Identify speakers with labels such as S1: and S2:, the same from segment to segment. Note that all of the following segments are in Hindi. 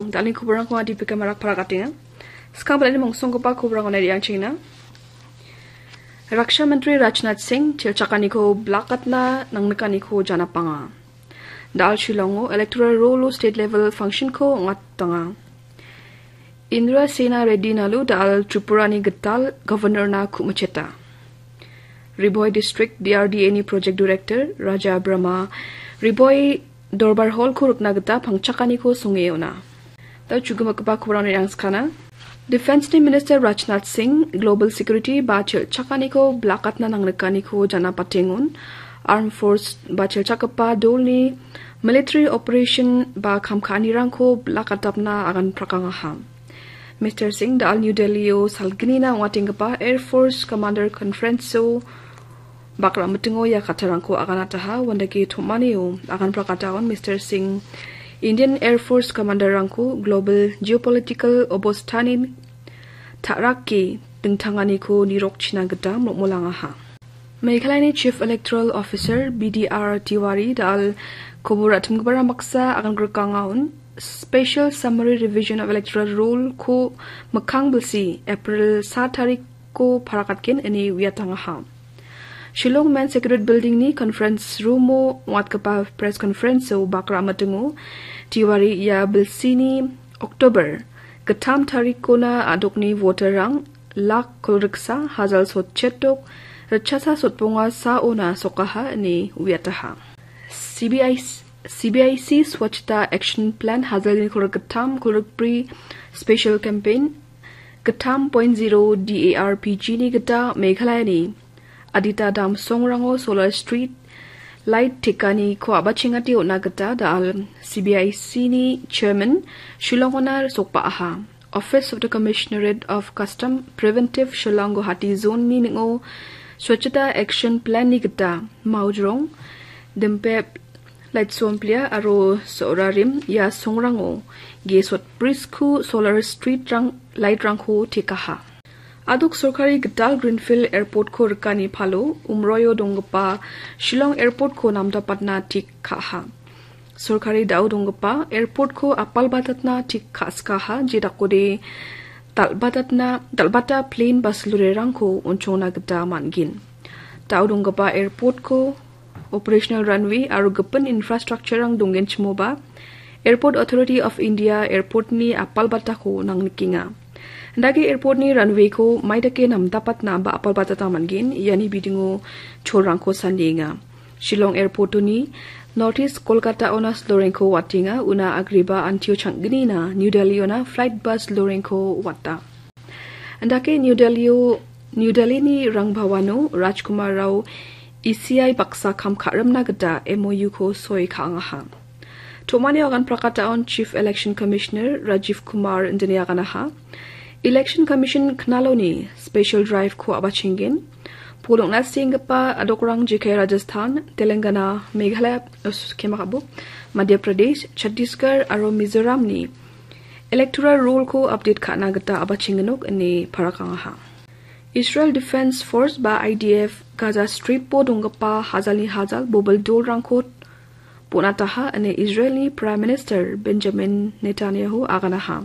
S1: Daling kuburang ko adi pika marak para katinga. Sekarang berada mongsong kupa kuburang ko na yang China. Raksha Menteri Rajnath Singh tilchakani ko blakat na nang nakani ko jana panga. Dal shilongo electoral role state level function ko ngat tanga. Indra Sena Reddy nalu dal Tripura ni getal governor na kumacheta. Riboy District DRDA ni project director Raja Brahma Riboy Dorbar Hall ko rukna gata pangchakani ko sungeona. Tau juga makaba kurang yang skana. Defense Minister Rajnath Singh Global Security bachil chakaniko blakat na nang nekaniko jana patingun Armed Force bachil chakapa dolni military operation ba kamkani rangko blakatap na agan prakangaham. Mr. Singh dal New Delhi o salgnina watingapa Air Force Commander Conference bakra mutungo ya katarangko agan ataha wandaki thomani o agan prakataon Mr. Singh Indian Air Force Commander rangku global geopolitical obostani taraki tengtangani ko nirok china geda mulanga ha. Meghalaya Chief Electoral Officer BDR Tiwari dal kuburat mgbara maksa akan gerkangaun Special Summary Revision of Electoral Rule ko makang belsi April 7 tarik ko parakatkin ini wiatanga ha. Shillong Man Secret Building ni conference room mo wat kapa press conference so bakra matungo tiwari ya bilsini Oktober. Gatam tarik kona adokni voter rang lak kolriksa hazal sot chetok rachasa sotponga sa ona sokaha ni wiataha. CBI CBIC Swachhta Action Plan hazal ni kolrak gatam kolrak pre special campaign. Gatam 0.0 DARPG ni gata Meghalaya ni Dam Songrango Solar Street Light Tikani ko abachingati o nagata dal CBIC ni Chairman Shillongona Sokpa Aha Office of the Commissionerate of Custom Preventive Shillong Guwahati Zone ni ningo Swachhata Action Plan ni gata Maujrong Dempe Light Somplia aro Sorarim ya Songrango ge sot Brisku Solar Street rang light rang ko tikaha आदक सरकारी गटाल ग्रीनफील्ड एयरपोर्ट को रकानी फालो उमरयो दंगपा शिलोंग एयरपोर्ट को नामदा पटना ठीक खाहा सरकारी दाउ दंगपा एयरपोर्ट को अपाल बातना ठीक खास खाहा जेदाकोदे तलबातना तलबाता प्लेन बसलुरे रंगको उनचोना गटा मानगिन दाउ दंगपा एयरपोर्ट को ऑपरेशनल रनवे आरो गपन इंफ्रास्ट्रक्चर रंग दंगेन चमोबा airport authority of India airport नि अपाल को नांनिकिङा Dagi airport ni runway ko mai dake nam dapat na ba apal bata mangin yani bidingo chorang ko sandinga. Shillong airport ni Northeast Kolkata ona sloring ko watinga una agriba antio changni na New Delhi ona flight bus loring ko wata Andake New Delhi New Delhi ni rang bhawano Rajkumar Rao ECI baksa kam kharam na MOU ko soi khanga ha Tomani organ prakata on Chief Election Commissioner Rajiv Kumar Indiana ha election commission खनालों special drive को अब छिंगेन पोलोना सेंगप्पा अदोकरंग जेके राजस्थान तेलंगाना मेघालय खेमाबू मध्य प्रदेश छत्तीसगढ़ और मिजोराम ने इलेक्टोरल रोल को अपडेट खाना गता अब छिंगनुक ने फरकांगा इसराइल डिफेंस फोर्स बा एफ़ गाजा स्ट्रीट पो हाजल हाजाल हाजाल बोबल डोल रंगको पोनाताहा अने Israel prime minister Benjamin Netanyahu आगनाहा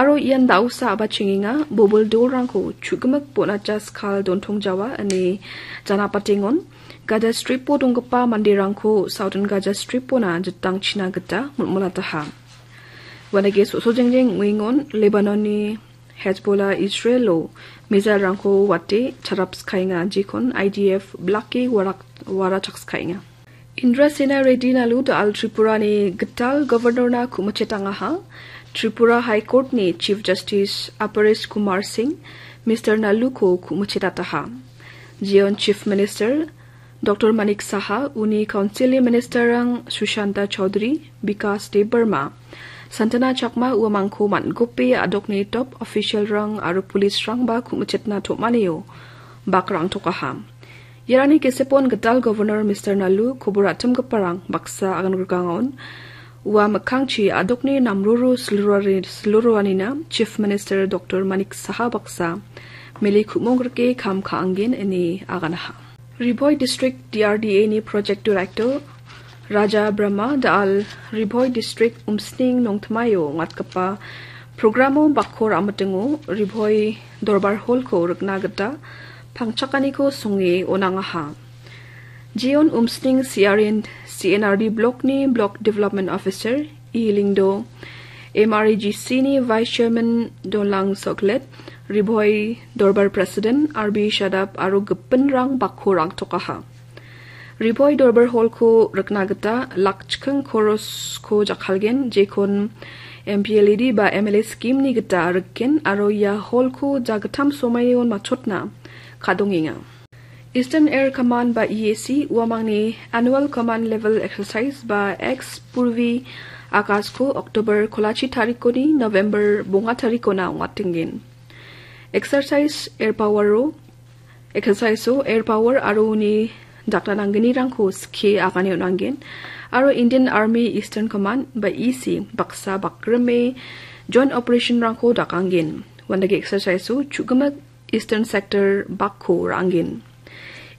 S1: aro ian dau sa aba chinginga bobol dor rangko chugamak pona jas khal don thong jawa ane jana patingon. Gaja strip po dongpa mandi rangko southern gaja strip pona jatang china gata mulmula taha. Wanage so so jengjeng wingon lebanon ni hezbollah israel lo mizal rangko wate charap skhainga jikon idf blaki warak wara chak skhainga Indra Sena Reddy nalu da al Tripura ni gatal governor na kumachetanga ha Tripura High Court ni Chief Justice Aparis Kumar Singh Mr. Nalu ko kumuchitataha. Jion Chief Minister Dr. Manik Saha uni Council Minister ang Sushanta Chaudhary Vikas De Burma Santana Chakma uamangko man gope adok ni top official rang aru police rang ba kumuchitna thomaniyo bakrang tokaha. Yarani kesepon gatal governor Mr. Nalu kuburatum gaparang baksa agan rugangon wa makangchi adokni namruru sluruanina chief minister dr manik saha baksa meli khumongrke kham khangin ini aganaha riboy district drda ni project director Raja Brahma dal Riboy District umsning nong tamayo ngat kapa programo bakkor amatengo Riboy Dorbar Hall ko rukna gata pangchakani ko sungi onangaha. Jion umsning CRN CNRD block ni block development officer Ilingdo MREGC ni vice chairman Dolang Soklet Riboy Dorbar president RB Shadap aro gepin rang bakho rang tokaha. Riboy Dorber Hall ko raknagata lakchkang koros ko jakhalgen jekon MPLED ba MLA scheme ni gata rakken aro ya hall ko jagatam somayon machotna kadonginga. Eastern Air Command ba EAC uamangni annual command level exercise ba ex purvi kolachi tarik ko ni November bunga tarik ko na ngatingin. Exercise air power ro exercise so air power aro ni Dr. Nangini Rangko ski akani onangin aro Indian Army Eastern Command by EC baksa bakrame Joint Operation Rangko dakangin wandagi exercise su chugamak eastern sector बाखो रांगिन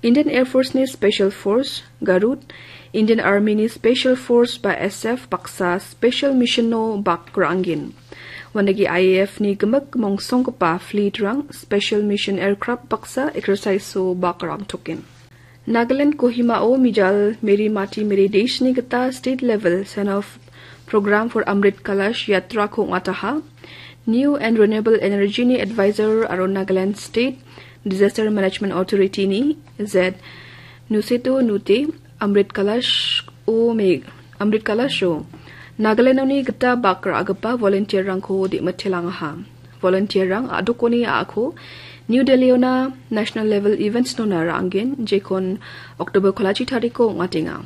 S1: इंडियन एयरफोर्स ने special force Garud Indian army ने स्पेशल फोर्स बा एस एफ़ बक्सा स्पेशल मिशन नो बाक रांगिन वनगी आई एफ़ ने गमक मोंगसोंग फ्लीट रंग स्पेशल मिशन एयरक्राफ्ट बक्सा एक्सरसाइज सो बाक राम थोकिन नागालैंड कोहिमा ओ मिजाल मेरी माटी मेरी देश ने गता state level send off programme for Amrit Kalash Yatra को माता न्यू एंड रिन्यूएबल एनर्जी ने एडवाइजर आरो Nagaland state disaster management authority ने जेड नुसेतो नुते अमृत कलश ओ मेघ अमृत कलश ओ नागालैंडनि गत्ता बाकरा गप्पा वॉलंटियर रंखो दिमथेलांगहा वॉलंटियर रंग आदुकोनी आखो न्यू दिल्लीयोना नेशनल लेवल इवेंट्स नोना रांगेन जेकोन अक्टोबर खोलाची तारीख को वाटिंगा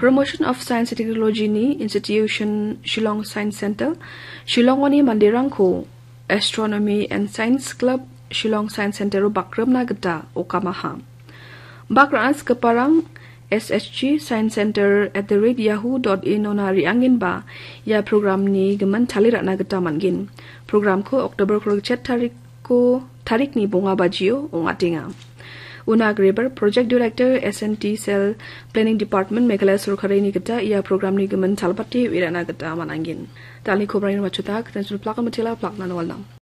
S1: Promotion of Science and Technology ni Institution Shillong Science Center Shillong oni mandirang ko Astronomy and Science Club Shillong Science Center bakram na gata okamaha Bakrans kaparang SHG Science Center at the rate yahoo.in ona riangin ba. Ya program ni gaman thalira na gata mangin. Program ko October ko chat tarik ko tarik ni bunga bajio unga tinga Una Graber, Project Director, SNT Cell Planning Department, Meghalaya Surkharai Nikita, Ia Program ni Nikuman Talapati, Wirana Gata Manangin. Tali Kobrani Machutak, Tensul Plaka Matila, Plaka Nanwalnam.